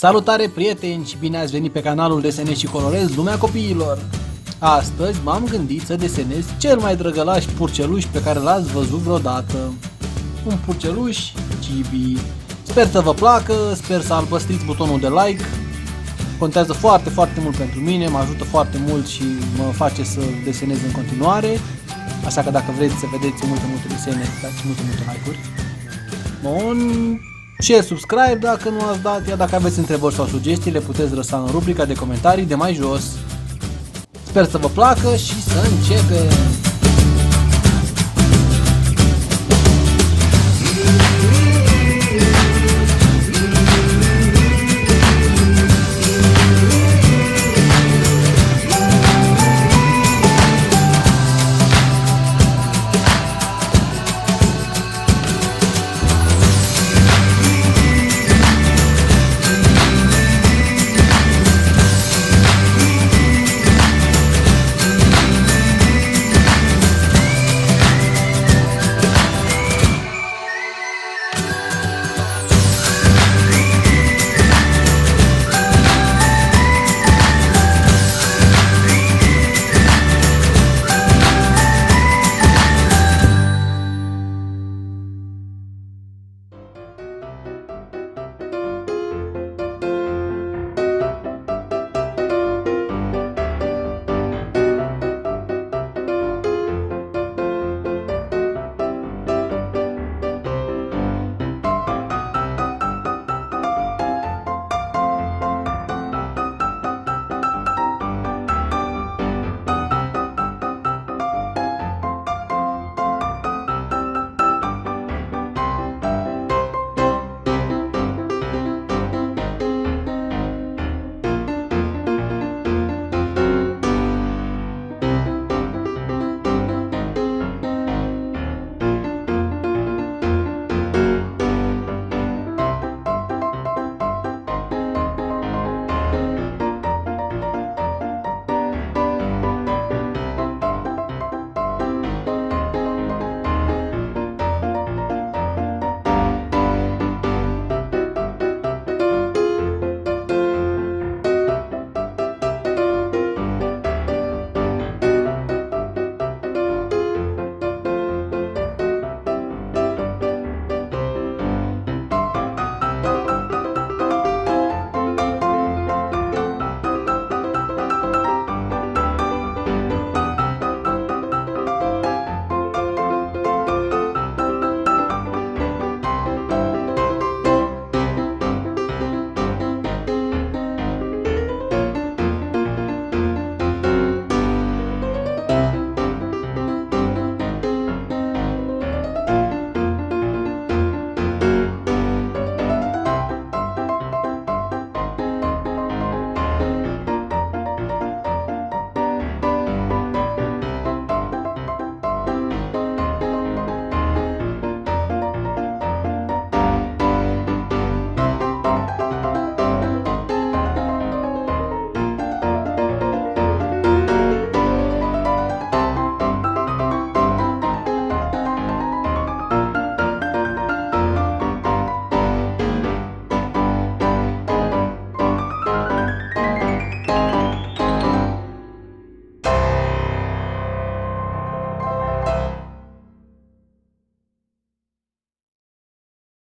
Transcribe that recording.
Salutare prieteni și bine ați venit pe canalul Desenez și Colorez Lumea Copiilor! Astăzi m-am gândit să desenez cel mai drăgălaș purceluș pe care l-ați văzut vreodată. Un purceluș chibi. Sper să vă placă, sper să albăstriți butonul de like. Contează foarte, foarte mult pentru mine, mă ajută foarte mult și mă face să desenez în continuare. Așa că dacă vreți să vedeți multe, multe desene, dați multe, multe like-uri. Bun, și subscribe dacă nu ați dat, iar dacă aveți întrebări sau sugestii, le puteți lăsa în rubrica de comentarii de mai jos. Sper să vă placă și să începem!